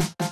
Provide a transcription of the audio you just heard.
Bye.